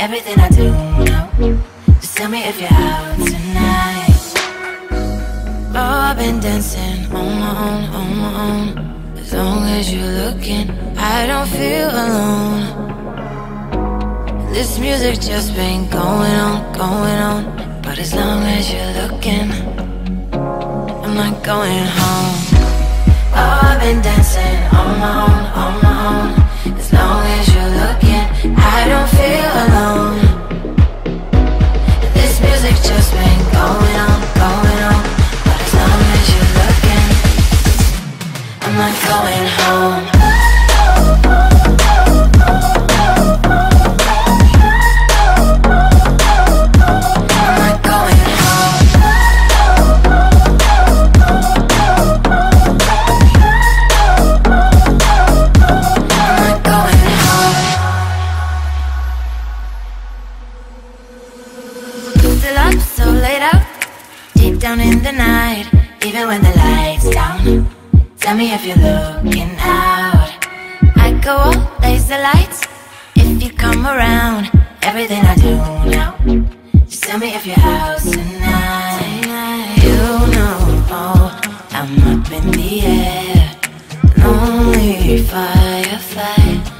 Everything I do just tell me if you're out tonight. I've been dancing on my own, on my own. As long as you're looking, I don't feel alone. This music just been going on, going on. But as long as you're looking, I'm not going home. Oh, I've been dancing on my own, not going home. Up so out, deep down in the night, Tell me if you're looking out. I go all laser lights if you come around. Everything I do now, just tell me if you're out tonight. You know, I'm up in the air, lonely fire.